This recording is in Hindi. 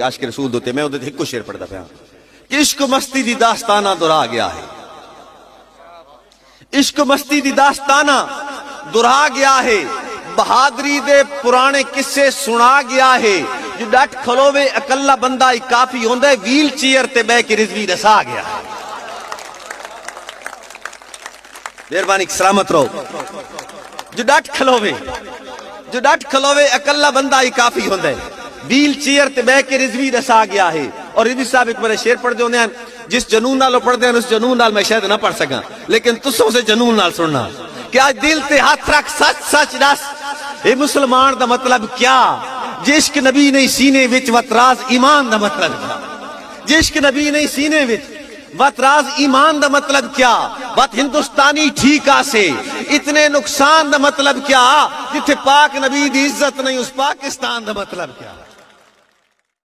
आश के रसूल दोते मैं उन्हें एक शेर पढ़ता पाया। कि इश्क मस्ती की दास्ताना दोहरा गया है। इश्क मस्ती की दास्ताना दोहरा गया है। बहादरी दे पुराने किस्से सुना गया है। जो डट खलोवे अकला बंदा ही काफ़ी होंदा व्हील चेयर ते बह के रिजवी रसा गया है। मेहरबानी, सलामत रहो। जो डट खलोवे, जो डट खलोवे अकला बंदा ही काफ़ी होंदा व्हील चेयर ते बह के रिजवी दसा गया है और रिजवी साहब एक मेरा शेर पढ़ते होंगे जिस जनून नाल पढ़ते हैं उस जनून नाल मैं शायद ना पढ़ सका। लेकिन तुसों से जनून नाल सुनना। क्या दिल ते हाथ रख सच सच दस ये मुसलमान का मतलब क्या? जिश्क नबी ने सीने विच वतराज ईमान का मतलब क्या? जिश्क नबी ने सीने विच वतराज ईमान का मतलब क्या? वत हिंदुस्तानी ठीक से इतने नुकसान का मतलब क्या? जिथे पाक नबी की इज़्ज़त नहीं, उस पाकिस्तान का मतलब क्या?